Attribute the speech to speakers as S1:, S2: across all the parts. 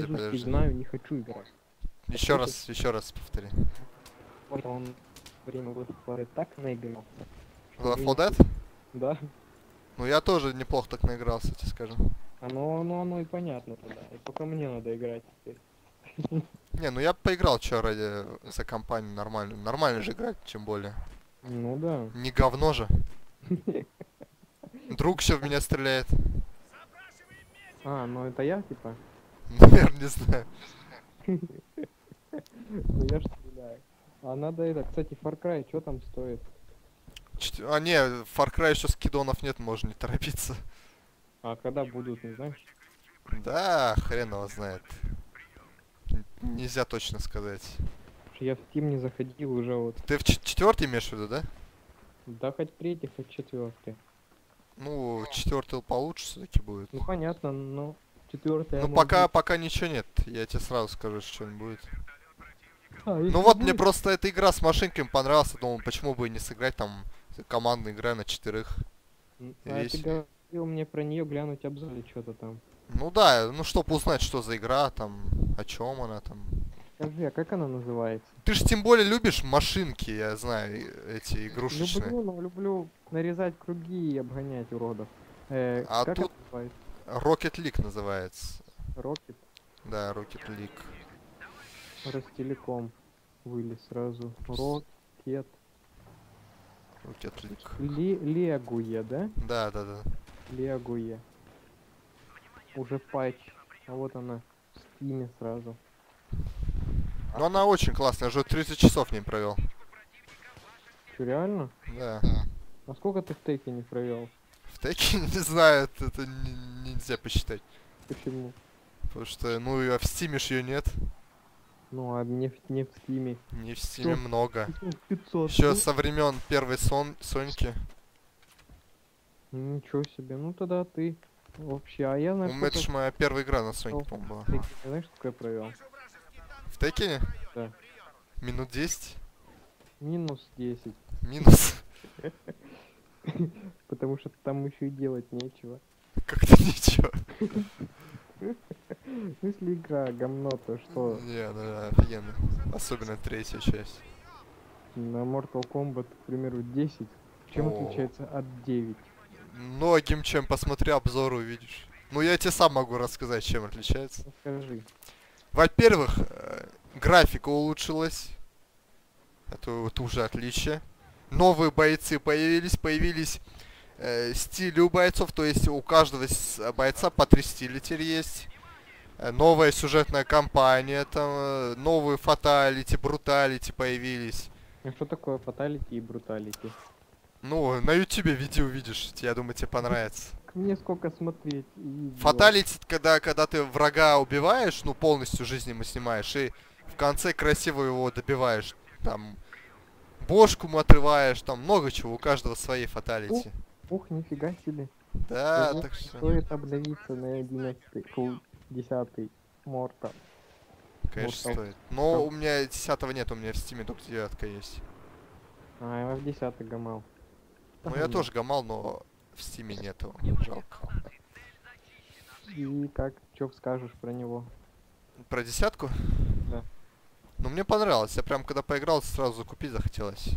S1: наизусть
S2: подожди.
S1: знаю, не хочу играть.
S2: Еще раз, еще раз повтори.
S1: Вот он время выходит так наиграл.
S2: В Left 4 Dead?
S1: Да.
S2: Ну я тоже неплохо так наигрался, тебе скажу.
S1: Оно, оно, оно и понятно тогда. И только мне надо играть теперь.
S2: Не, ну я поиграл что ради за компанию нормально. Нормально же играть, тем более.
S1: Ну да.
S2: Не говно же. Друг все в меня стреляет.
S1: А, ну это я типа?
S2: Наверное, не знаю.
S1: Ну я ж стреляю. А надо это, кстати, Far Cry, что там стоит?
S2: Чет- А не, Far Cry еще скидонов нет, можно не торопиться.
S1: А когда будут, не знаешь?
S2: Да, хрен его знает. Н- Нельзя точно сказать.
S1: Потому что Я в Steam не заходил уже вот.
S2: Ты в четвертый имеешь в виду, да?
S1: Да хоть третий, хоть четвертый.
S2: Ну, четвертый получше все-таки будет.
S1: Ну понятно, но четвертый.
S2: Ну пока, пока ничего нет. Я тебе сразу скажу, что что-нибудь будет.
S1: А,
S2: Ну вот мне просто эта игра с машинками понравилась, думал, почему бы и не сыграть там командная игра на четырех.
S1: А ты говорил мне про нее глянуть обзор или что-то там.
S2: Ну да, ну чтобы узнать, что за игра, там, о чем она там.
S1: Скажи, а как она называется?
S2: Ты же тем более любишь машинки, я знаю, эти игрушечные.
S1: Люблю, но люблю нарезать круги и обгонять уродов. Э,
S2: А
S1: как
S2: тут-
S1: это называется?
S2: Rocket League называется.
S1: Rocket,
S2: Да, Rocket League.
S1: Ростелеком вылез сразу. Rocket.
S2: Rocket League.
S1: Ле Легуе, да?
S2: Да, да, да.
S1: Легуе. Уже патч. А вот она. В стиме сразу.
S2: Ну она очень классная, я уже 30 часов в ней провел.
S1: Че, реально?
S2: Да.
S1: А сколько ты в Tekken не провел?
S2: В Tekken, не знаю, это, это н- нельзя посчитать.
S1: Почему?
S2: Потому что, ну, и в ж ее нет.
S1: Ну, а не в, не в стиме.
S2: Не в стиме
S1: Всё.
S2: много.
S1: 500.
S2: Еще
S1: ну,
S2: со времен первой сон Соньки.
S1: Ничего себе. Ну тогда ты вообще. А я на
S2: Ну, это ж моя первая игра на Соньке, по-моему, была.
S1: Tekken, знаешь, сколько я провел?
S2: В Текине?
S1: Да.
S2: Минут 10?
S1: Минус 10.
S2: Минус.
S1: Потому что там еще и делать нечего.
S2: Как-то ничего.
S1: Ну, если игра говно, то что?
S2: Не, ну да, офигенно. Особенно третья часть.
S1: На Mortal Kombat, к примеру, 10. Чем отличается от 9?
S2: Многим чем посмотри обзор увидишь. Ну я тебе сам могу рассказать, чем отличается.
S1: Ну, Скажи.
S2: Во-первых, э, графика улучшилась. Это вот уже отличие. Новые бойцы появились, появились э, стили у бойцов, то есть у каждого с- бойца по три стиля теперь есть. Э, новая сюжетная кампания, там э, новые фаталити, бруталити появились.
S1: А что такое фаталити и бруталити?
S2: Ну, на ютубе видео увидишь, я думаю, тебе понравится.
S1: Мне сколько смотреть и.
S2: Фаталити, когда, когда ты врага убиваешь, ну полностью жизни ему снимаешь, и в конце красиво его добиваешь. Там бошку ему отрываешь, там много чего, у каждого свои фаталити.
S1: Ух, нифига себе.
S2: Да,
S1: Уже
S2: так что,
S1: Стоит обновиться на 11 фу, 10 Mortal.
S2: конечно,
S1: Mortal.
S2: стоит. Но у меня 10 нет, у меня в стиме только 9 есть.
S1: А, я в 10 гамал.
S2: Ну я тоже гамал, но в стиме нету, жалко.
S1: И как, что скажешь про него?
S2: Про десятку?
S1: Да.
S2: Ну мне понравилось, я прям когда поиграл, сразу купить захотелось.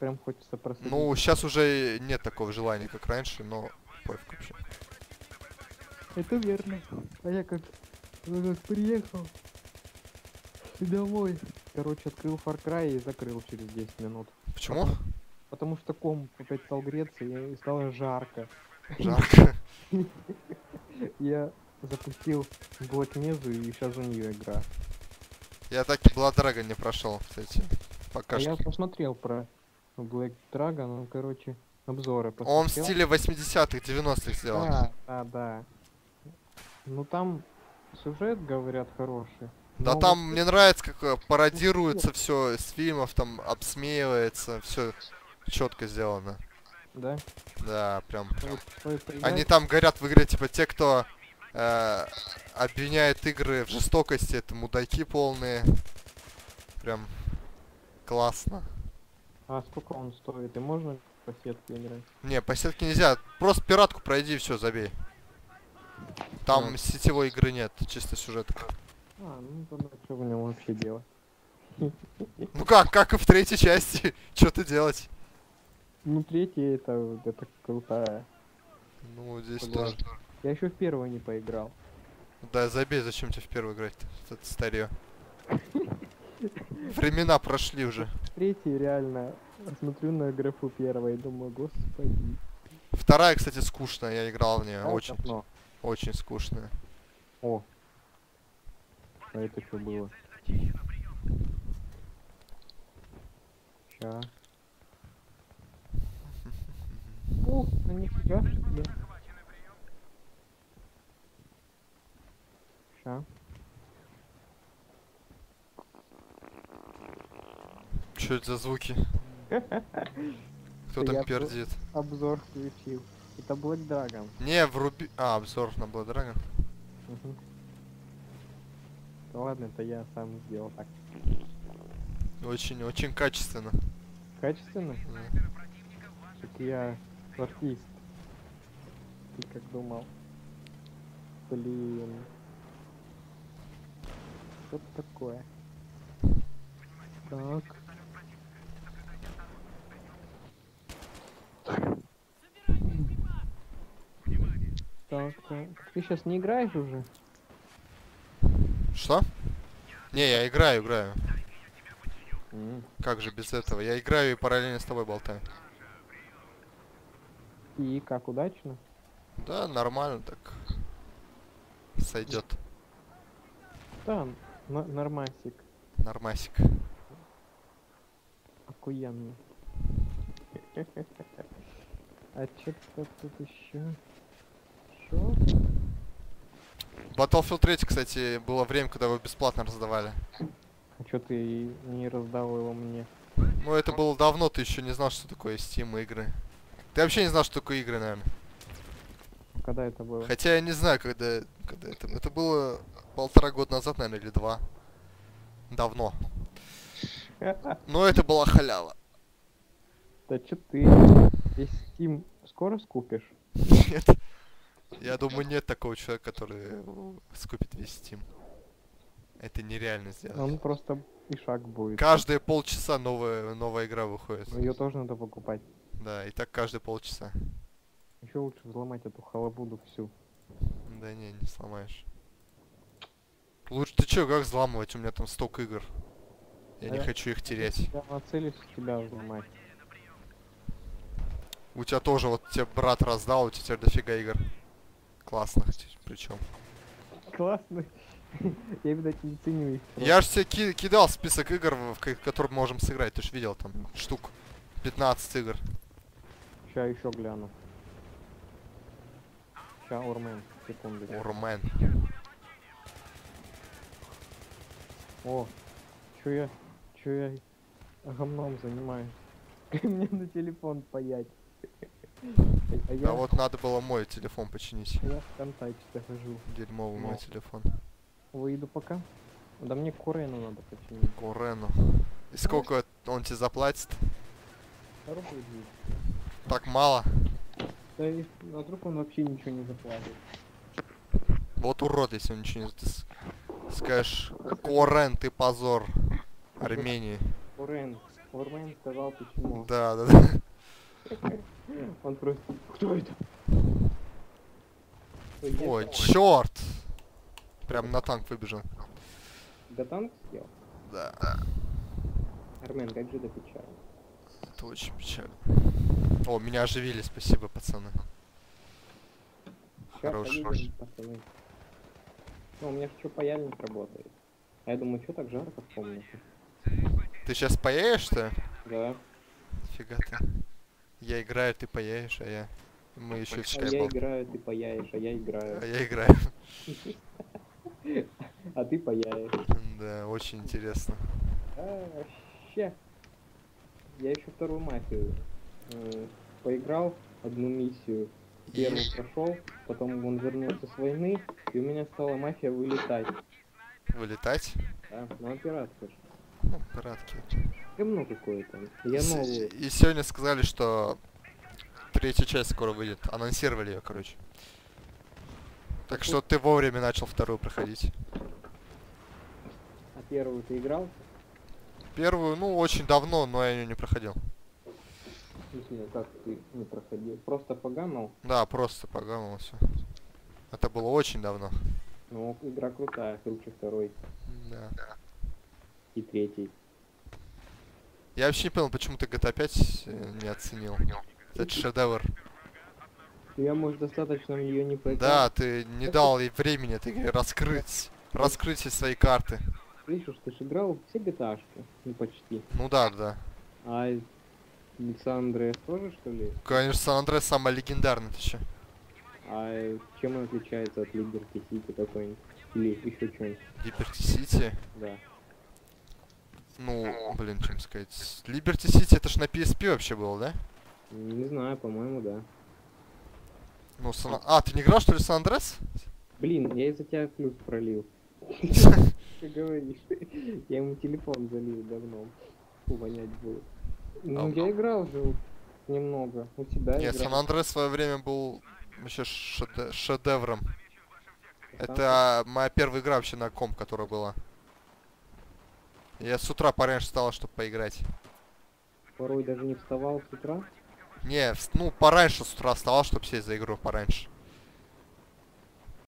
S1: Прям хочется просадить.
S2: Ну, сейчас уже нет такого желания, как раньше, но пофиг вообще.
S1: Это верно. А я как, я как приехал домой. Короче, открыл Far Cry и закрыл через 10 минут.
S2: Почему?
S1: Потому что комп опять стал греться и стало жарко.
S2: Жарко.
S1: Я запустил Mesa и сейчас за нее игра.
S2: Я так и Blood Dragon не прошел, кстати. Пока
S1: А
S2: что.
S1: я посмотрел про Black Dragon, ну, короче, обзоры
S2: Он в
S1: посмотрел.
S2: стиле 80-х, 90-х сделан.
S1: Да, да, да. Ну там сюжет, говорят, хороший.
S2: Да
S1: но
S2: там
S1: вот
S2: мне нравится, как э, пародируется все с фильмов, там обсмеивается, все четко сделано.
S1: Да?
S2: Да, прям. Они там говорят в игре, типа, те, кто э, обвиняет игры в жестокости, это мудаки полные. Прям классно.
S1: А сколько он стоит? И можно по сетке играть?
S2: Не, по сетке нельзя. Просто пиратку пройди и все, забей. Там
S1: А.
S2: сетевой игры нет, чисто сюжетка.
S1: А, ну тогда что в нем вообще делать?
S2: Ну как, как и в третьей части. Что-то делать?
S1: Ну, третья это, это крутая.
S2: Ну, здесь
S1: Согласен.
S2: тоже.
S1: Я еще в первую не поиграл.
S2: Да, забей, зачем тебе в первую играть? Это старье. Времена прошли уже.
S1: Третий реально смотрю на графу первой и думаю, господи.
S2: Вторая, кстати, скучная, я играл в нее.
S1: а,
S2: Очень,
S1: говно.
S2: очень скучная.
S1: О. А это что было? Ща. О, ну нифига себе. Ща.
S2: Что это за звуки? Кто там пердит?
S1: Обзор включил. Это Black Dragon.
S2: Не, вруби... А, обзор на Blood Dragon.
S1: Да ладно, это я сам сделал так.
S2: Очень, очень качественно.
S1: Качественно?
S2: Да.
S1: Так я артист. Ты как думал? Блин. Что такое? Так. Так, так. Ты сейчас не играешь уже?
S2: Что? Не, я играю, играю.
S1: М.
S2: Как же без этого? Я играю и параллельно с тобой болтаю.
S1: И как удачно?
S2: Да, нормально так. Сойдет.
S1: Да, нормасик.
S2: Нормасик.
S1: Охуенно. А что-то тут еще? Что?
S2: Battlefield 3, кстати, было время, когда его бесплатно раздавали.
S1: А что ты не раздал его мне?
S2: Ну, это было давно, ты еще не знал, что такое Steam игры. Ты вообще не знал, что такое игры, наверное.
S1: Когда это было?
S2: Хотя я не знаю, когда, когда это... Это было полтора года назад, наверное, или два. Давно. Но это была халява.
S1: Да что ты весь Steam скоро скупишь?
S2: Нет. Я думаю, нет такого человека, который скупит весь Steam. Это нереально сделать.
S1: Он просто и шаг будет.
S2: Каждые полчаса новая, новая игра выходит.
S1: Ее тоже надо покупать.
S2: Да, и так каждые полчаса.
S1: Еще лучше взломать эту халабуду всю.
S2: Да не, не сломаешь. Лучше ты чё, как взламывать? У меня там столько игр. Я не
S1: А я-
S2: хочу их терять.
S1: Я нацелюсь тебя взломать.
S2: У тебя тоже, вот тебе брат раздал, у тебя теперь дофига игр. Классных причем.
S1: Классно. Я, видать, не ценю их.
S2: Я ж тебе ки- кидал список игр, в ко- которые мы можем сыграть. Ты ж видел там штук 15 игр.
S1: Сейчас еще гляну. Сейчас, Ормен, секунду.
S2: Урмен.
S1: О, чё я, чё я гомном занимаюсь? Мне на телефон паять. А я,
S2: А вот надо было мой телефон починить.
S1: я в контакте хожу.
S2: Дерьмовый мой
S1: Ну.
S2: телефон.
S1: Выйду пока. Да мне Курену надо починить.
S2: Курену. И сколько он тебе заплатит?
S1: Рубль будет.
S2: Так мало.
S1: Да и а вдруг он вообще ничего не заплатит.
S2: Вот урод, если он ничего не... С- скажешь, Корен, ты позор Армении.
S1: Курен. Ормен сказал почему.
S2: Да, да, да.
S1: Он просто... Кто это?
S2: Ой, черт! Прям на танк выбежал.
S1: Да танк съел?
S2: Да,
S1: Армен, как же это печально.
S2: это очень печально. О, меня оживили, спасибо, пацаны.
S1: Сейчас
S2: Хорош.
S1: поедем, пацаны. Ну, у меня что паяльник работает. А я думаю, что так жарко в комнате?
S2: Ты сейчас поедешь, что ли?
S1: Да.
S2: Фига ты. Я играю, ты поедешь, а я... Мы еще в
S1: А я играю, ты паяешь, а я
S2: А
S1: играю.
S2: я играю.
S1: А ты паяешь.
S2: Да, очень интересно.
S1: А, вообще. Я еще вторую мафию э, поиграл, одну миссию. Первую прошел, потом он вернулся с войны, и у меня стала мафия вылетать.
S2: Вылетать?
S1: Да, ну операция же.
S2: Ну, пиратки.
S1: Говно какое-то. Я новую.
S2: и сегодня сказали, что третья часть скоро выйдет. Анонсировали ее, короче. Так что ты вовремя начал вторую проходить.
S1: А первую ты играл?
S2: Первую, ну, очень давно, но я ее не проходил.
S1: В смысле, как ты не проходил? Просто погамал?
S2: Да, просто погамал все. Это было очень давно.
S1: Ну, игра крутая, круче второй
S2: Да.
S1: И третий.
S2: Я вообще не понял, почему ты GTA 5 э, не оценил. Это шедевр.
S1: Я, может, достаточно в нее не поиграл.
S2: Да, ты не дал ей времени игре раскрыть. Раскрыть все свои карты.
S1: Слышишь, ты же играл все gta -шки? Ну, почти.
S2: Ну да, да.
S1: А Сан Андреас тоже, что ли?
S2: Конечно, Сан Андреас самый легендарный, ты чё?
S1: А чем он отличается от Liberty City какой-нибудь? Или еще что-нибудь?
S2: Liberty City.
S1: Да.
S2: Ну, блин, чем сказать. Liberty City это ж на PSP вообще было, да?
S1: Не знаю, по-моему, да.
S2: Ну, Сан... А, ты не играл, что ли, Сан Андреас?
S1: Блин, я из-за тебя плюс пролил. Ты говоришь. Я ему телефон залил давно. Фу, вонять будет. Ну,
S2: А-
S1: я играл же немного. У тебя
S2: Нет, Сан
S1: играл.
S2: Андреас в свое время был вообще шеде- шедевром.
S1: Там
S2: Это моя первая игра вообще на комп, которая была. Я с утра пораньше встала, чтобы поиграть.
S1: Порой даже не вставал с утра.
S2: Не, ну, пораньше с утра вставал, чтобы сесть за игру пораньше.